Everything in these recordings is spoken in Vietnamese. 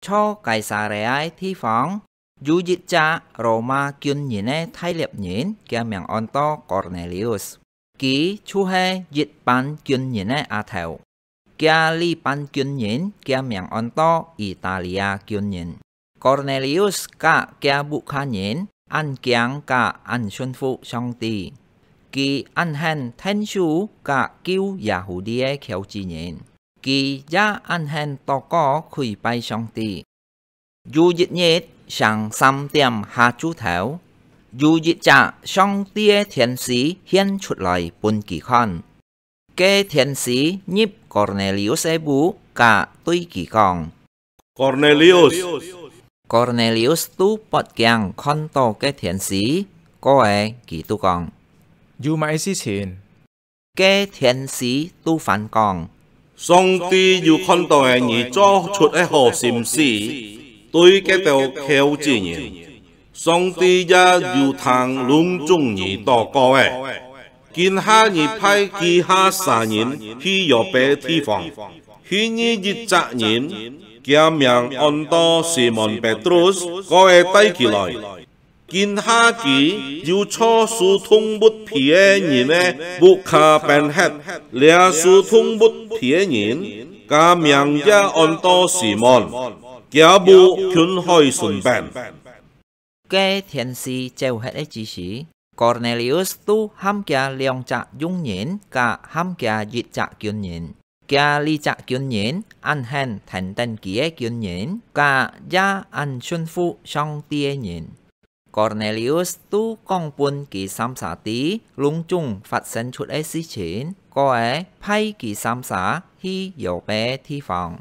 cho cải xà rẻ ai thi phóng, dù dịch cha Roma kiên nhìn ấy thay liệp nhìn kia miệng on to Cornelius. Ký chú hệ dịch ban kiên nhìn ấy à theo. Kia li ban kiên nhìn kia miệng on to Italia kiên nhìn. Cornelius cả kia bụ khá nhìn ăn kiang cả ăn xuân phụ song tì. Kỳ ăn hèn thanh chú cả cứu Yahudi ấy khéo chi nhìn. กียะอันเห็นตอก็คุยไปชองตียูยิเยดช่างซ้ำเตียมหาจูแถวยูยิจะชองเตี้ยเทียนสีเฮียนชุดลอยปุ่นกี่คอนเกเทียนสียิบกอร์เนลิอุสเอบูกะตุยกี่กองกอร์เนลิอุสกอร์เนลิอุสตู้ปอดแกงคอนโตเกเทียนสีก็เอกี่ตู้กองยูมาไอซิเชนเกเทียนสีตู้ฝันกอง song ti dù con tàu hẹn nhỉ cho chuột ai e hồ xìm xì tôi cái tàu kéo chỉ nhỉ song ti gia dù thang lung chung nhỉ tỏ co ấy e. kiến ha nhỉ phai kỳ ha xà nhỉ khi yo bé thi phòng khi nhỉ dịch dạ nhỉ kia miệng on to Simon Petrus có e ai tay kỳ lời 见下佢要初数通不皮嘅人呢，不卡变黑，两数通不皮嘅人，加名也按到时门，叫不劝开顺变。 Kế thiên sĩ treo hết ấy chỉ sĩ. Cornelius tu ham kia liong chạ dung nhện cả ham kia dịch chạ kiên nhện. Kia li chạ kiên nhện ăn hèn thành tên kia kiên nhện cả gia ăn xuân phụ song tia nhện. Cornelius tu công bun kỳ sam xã tí lung chung phát sinh chút ấy xí chiến. Có ấy phai kỳ sam xã hi dầu bé thi phòng.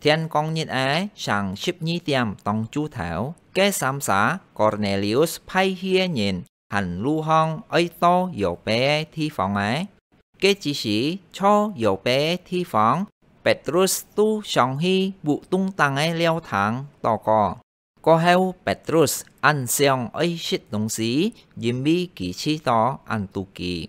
Thiên công nhiệt ấy sang ship nhi tiêm tông chú thảo. Cái sam xã Cornelius phai hia nhìn hành lưu hong ấy to dầu bé thi phòng ấy. Cái chỉ sĩ cho dầu bé thi phòng. Petrus tu song hi bụ tung tăng ấy leo thẳng to co. Có heo Petrus ăn xong ấy shit đồng sĩ, dìm bi kỳ chi to ăn tu kỳ.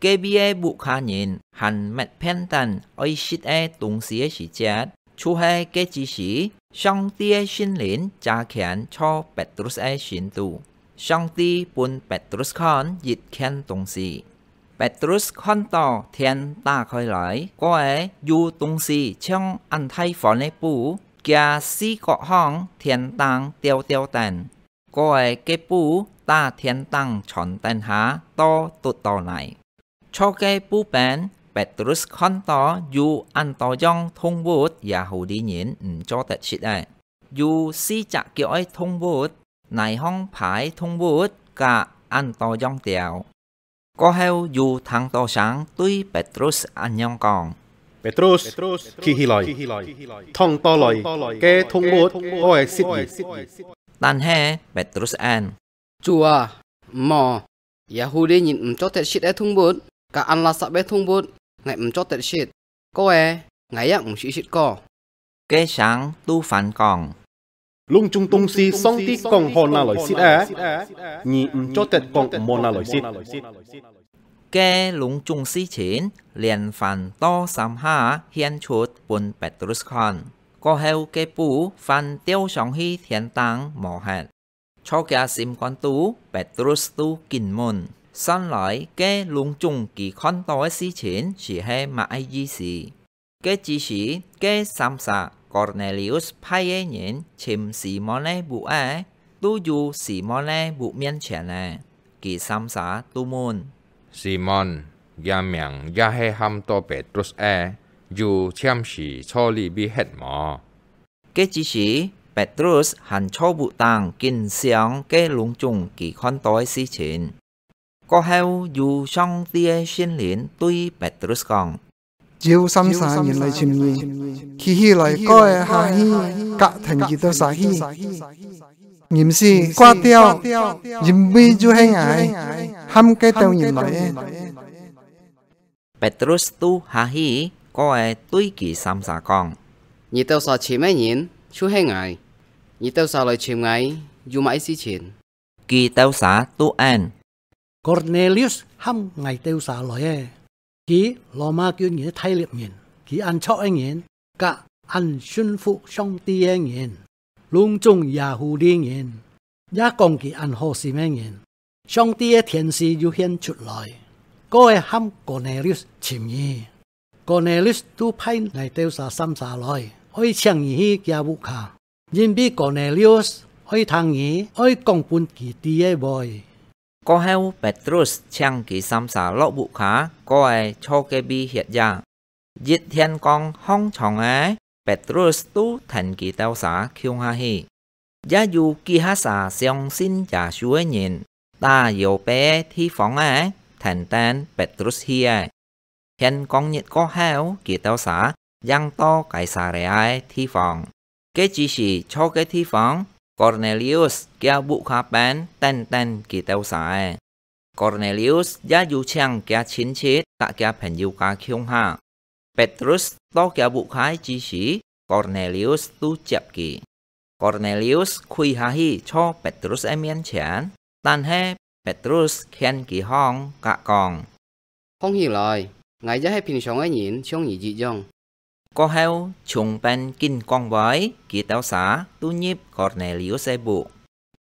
Cái bia bụ khá nhìn, hành mệt pen tần ấy shit ấy đồng sĩ ấy sĩ chết. Chú hệ cái chỉ sĩ, song tia xin lín trả khen cho Petrus ấy xin tu. Song ti bùn Petrus con dịch khen đồng sĩ. Petrus con to thiên ta khơi lại, có ấy dù đồng sĩ trong ăn thay phó nê bù, kia si có hong thiên tăng tiêu tiêu tần. Có ấy cái bù ta thiên tăng chọn tần há to tụt to này. Cho cái bù bên, Petrus con to dù ăn to dòng thông bút và hầu đi nhìn ừm mm, cho tật shit ấy. Dù si chạc kiểu ấy thông bút, này hong phải thông bút cả ăn to dòng tiểu. Có heo dù thằng to sáng tuy Petrus ăn nhong còn. Petrus, Petrus khi hi lại, thong to lại, kẻ thông bố oi xịt gì. Tan hè, Petrus an. Chua, mò, Yahudi nhìn ừm cho tệ xịt e thông bố, cả ăn là sạ bé thông bố, ngay ừm cho tệ xịt. Cô e, ngại yak ừm xịt xịt cò. Kê sáng tu phản còn. Lung trung tung si song ti còn hòn nào lời xịt á, nhị ừm cho tệ còn mòn nào lời xịt. แกหลงจุงซีเฉินเลียนฟันต่อสามห้าเฮียนชุดบนเปตรุสคอนก็เฮลเกปูฟันเตียวสองฮีเทียนตังหมอหัดชอกยาซิมคอนตูเปตรุสตูกินมนสั้นหลายแกลุงจุงกี่คอนต่อซีเฉินสีให้มาไอยีสีแกจีสีแกสามสะกอร์เนลิอุสพายเย็นเชมสีมอนเนบุเอตู้ยูสีมอนเนบุเมียนเฉนกี่สามสาตูมูน Simon, gia miệng gia hệ ham to Petrus e, dù chiam sĩ cho li bi hết mò. Cái chỉ sĩ Petrus hành cho bụ tăng kinh xiang cái lũng chung kỳ con tối si chín. Có heo dù song tia xin liễn tuy Petrus còn. chiếu xăm xả nhìn lại chim nhi khi hi lại coi hà hi cả thành gì tao xả hi nhìn si qua tiêu nhìn bi chú hay ngại hăm cái tao nhìn lại Petrus tu hà hi coi tuy kỳ xăm xả con. Nhị tao xà chìm ấy nhìn, chú hay ngại. Nhị tao xà lời chìm ngại, dù mãi xí chín. Kỳ tao xả tu an. Cornelius hăm ngày tiêu xả lời e. Ký lò ma kêu nghĩa thay liệp nhìn. Ký ăn cho anh nhìn. Cả ăn xuân phụ song tiên nhiên lung trung Yahu liên nhiên giá công kỳ ăn hồ sĩ mênh nhiên song tiên thiên sĩ yu hiện xuất lại có ai ham Cornelius chìm nhi Cornelius tu phai ngày tiêu sa sam sa lại ôi chẳng nhỉ kia vụ khả nhìn bị Cornelius ôi thằng nhỉ ôi công bún kỳ tiê bồi có heo Petrus chang kỳ sam sa lọ bụ khá có ai cho cái bi hiện ra Diệt thiên con hong chong ấy Petrus tu thành kỳ tao xã khiêu ha hi Giá dù kỳ ha xã xiong xin trả chúa nhìn Ta yếu bé thi phóng ấy thành tên Petrus hi ấy Hiện con nhiệt có heo kỳ tao xã Giang to cái xã rẻ ấy thi phóng Cái chỉ sĩ cho cái thi phóng Cornelius kia bụ khá bán tên tên kỳ tao xã ấy Cornelius giá dù chàng kia chín chết cả kia phèn dù cả khiêu ha Petrus to kia bụ khái chỉ sĩ Cornelius tu chập kỳ. Cornelius khui hà hi cho Petrus em miên chán. Tàn he Petrus khen kỳ hong cả còn. Không hiểu lời, ngài giá hay bình sống ấy nhìn trong nhị dị dòng. Có heo trùng bên kinh con với kỳ tao xá tu nhịp Cornelius ai bụ.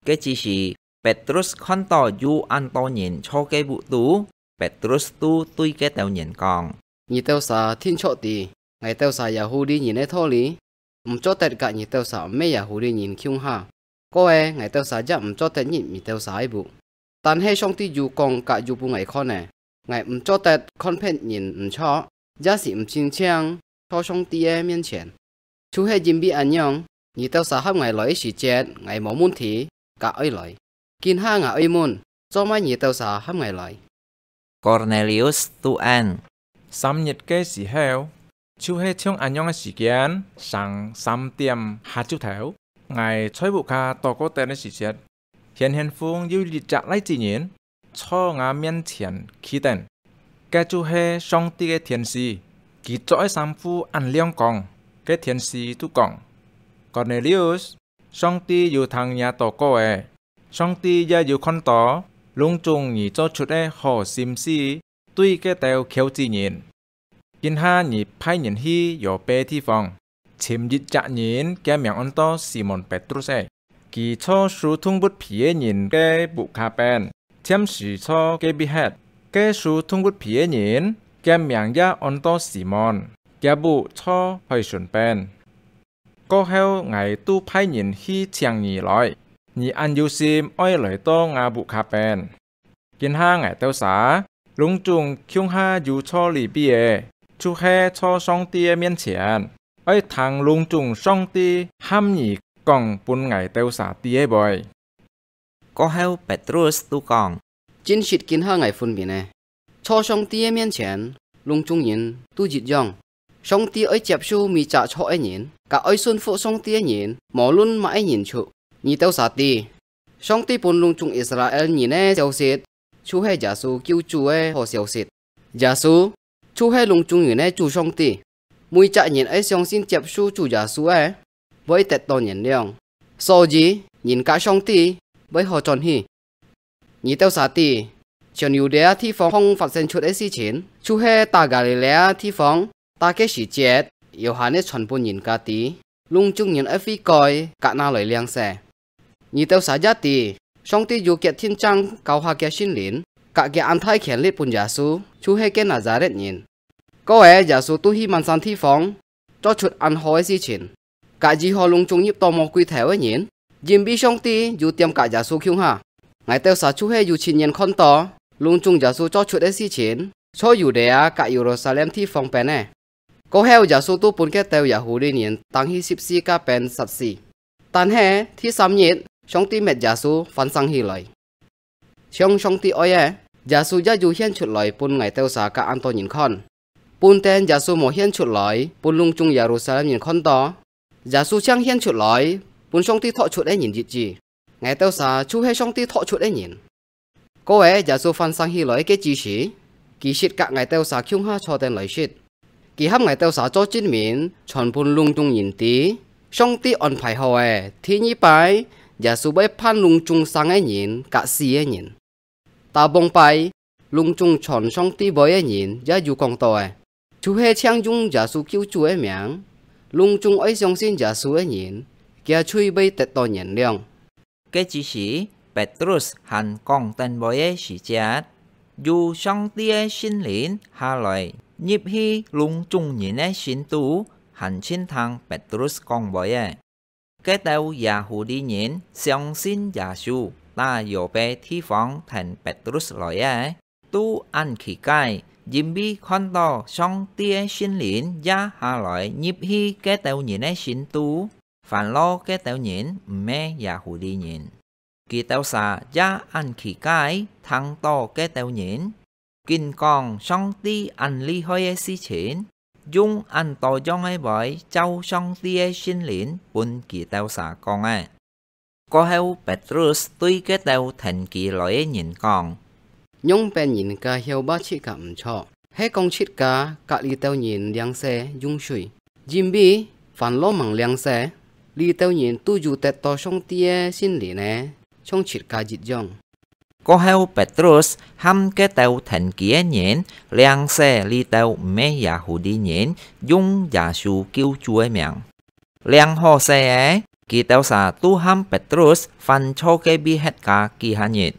Cái chỉ sĩ Petrus con tỏ du ăn to nhìn cho cái bụ tú. Petrus tu tuy cái tao nhìn còn. Nhị tao xá thiên chỗ tì, ngày tao xả Yahudi nhìn ấy thôi lý,唔做得cả nhị tao xả mấy Yahudi nhìn khiung ha, có ai ngày tao xả chắc唔做得nhìn nhị tao xả ấy bu,但系上帝要讲cả要bu ngày con nè, ngày唔做得 con phết nhìn唔cho, giả sử唔chính trang, cho song帝嘅面前，除系nhìn bị anh nhong, nhị tao xả hấp ngày来时节，ngày冇问题，cả ấy来，见下ngày ấy muốn, cho mấy nhị tao xả hấp ngày来. Cornelius tu an. Sam nhiệt cái chú trong anh nhong thời gian sáng 3 điểm hạ chú thảo, ngày chơi bộ ca tổ tên thời gian. Hiện hiện phương yêu lịch trạng lại chỉ nhiên, cho ngà miên thiền khí tên. Cái chú hệ song tí cái thiền sĩ, kỳ trọi sam phu ăn liang cong, cái thiền sĩ tu cong. Cornelius, song tí yêu thằng nhà tổ có ấy, song tí yêu con tổ, lung chung nhị cho chút ấy hồ sim tuy cái tèo khéo chỉ nhiên. 今下你派人去有别地方，前日责人嘅名安多西门彼得斯，其初书通不皮嘅人嘅布卡班，添时初嘅比hết，嘅书通不皮嘅人嘅名也安多西门，嘅布初去顺班。过后我都派人去请你来，你按有心爱来到我布卡班，今下我到啥， 隆重乡下有错里边嘅。chú he cho song tia miên triển ấy thằng lung trùng song ti ham nhị còn bún ngày tiêu xả tia bồi có heo Petrus tu còn chính shit kiến ha ngày phun biển này cho song tia miên triển lung trung nhìn tu dịch dòng song tia ấy chẹp su mi trả cho ấy nhìn cả ấy xuân phụ song tia nhìn mỏ luôn mà ấy nhìn chu nhị tiêu xả ti song ti bún lung trung Israel nhìn này giàu xịt chú hay giả su cứu chú ấy hồ xíu xịt giả su chú hay lùng chung người này chú song tì. Mùi chạy nhìn ấy xong xin chẹp su chú giả su ấy. Với tết to nhìn liang so gì nhìn cả song tì. Với hồ tròn hì. nhị tao xả tì. Chọn yêu đế thi phong không phát sinh chút ấy xí chín. Chú hay ta gà lì lẽ thi phong ta cái sự chết yếu hà nét chuẩn bộ nhìn cả tì. Lùng chung nhìn ấy phi coi cả nào lời liang xe nhị tao xả giá tì song ti dù kiệt thiên trang cao hoa kia xin lín cả cái ăn thái khen lít bùn giả su chú hay cái Nazareth nhìn có ấy e giả su tu hi man san thi phóng cho chuột ăn hỏi e gì chuyện cả gì họ lung chung nhịp tò mò quy theo với nhìn dìm bi song ti dù tiêm cả giả su khiung ha. Ngài tiêu sa chú hay dù chín nhìn con to, lung chung giả su cho chuột ấy e gì chuyện cho dù để à cả Jerusalem thi phóng bên này có heo giả su tu bùn cái tiêu giả hù đi nhìn tăng hi sip si cả bèn sạch si. Tan he, thi sam nhiệt Shongti mẹ giả su phan sang hi lời. Xong Shongti ti oye giả su gia du hiên chuột lời bùn ngày tiêu xá cả an to nhìn con. Bùn tên giả su mò hiên chuột lời, bùn lung chung Jerusalem nhìn con to. Giả su chăng hiên chuột lời, bùn ti thọ chuột ấy e nhìn dị gì. Ngày tiêu xá chú hay ti thọ chuột ấy e nhìn. Cô ấy giả su phan sang hi lời cái chi sĩ. Kỳ shit cả ngày tiêu xá kyung ha cho tên lời shit. Kỳ hấp ngày tiêu xá cho chín mình chọn bùn lung chung nhìn tí. Shongti on phải hồi, e, thi nhi bái, อย่าสูบพันลุงจุงสังไอหินกะสีไอหินตาบงไปลุงจุงฉอนช่องตีบอยไอหินอย่าอยู่กองตัวชูเฮเชียงจุงอย่าสูคิวจูไอเหมียงลุงจุงไอซงสินอย่าสูไอหินแกช่วยไปแต่ต่อหินเลียงแกจีสีเปตรุสหันกองเต็นบอยไอสีจัดอยู่ช่องตีไอสินหลินฮาลอยยิบฮีลุงจุงหินไอสินตูหันชินทางเปตรุสกองบอยไอ cái đầu đi nhìn xong xin Giê-xu là dỗ bè thi phóng thành Petrus lỗi ấy. Tu ăn khỉ cài, dìm bi khoan đo xong tia xin lĩnh giá hạ lỗi nhịp hi cái tàu nhìn ấy xin tu. Phản lo cái tàu nhìn mẹ đi nhìn. Kỳ tàu xa giá ăn khỉ cài thăng to cái tàu nhìn. Kinh còn xong ti ăn ly hơi ấy si chín dung anh tổ dông ấy bởi châu song tia sinh liễn bun kỳ tao xả con à. Có heo Petrus tuy cái tao thành kỳ lỗi nhìn con. Nhưng bên nhìn cả hiểu bác chị cả ẩm cho. Hết công chít cả, cả lý tao nhìn liang xe dung suy Jim bi, phản lỗ mẳng liang xe. Lý tao nhìn tu dù tẹt to song tia sinh liễn nè, trong chít cả dịch dòng có heo Petrus hăm cái tàu thành kỳ nhìn liang xe li tàu mẹ và hù đi nhìn dung giả su kêu chúa miệng liang hồ xe ấy kỳ tàu xà tu hăm Petrus phần cho cái bi hết cả kỳ hạ nhiệt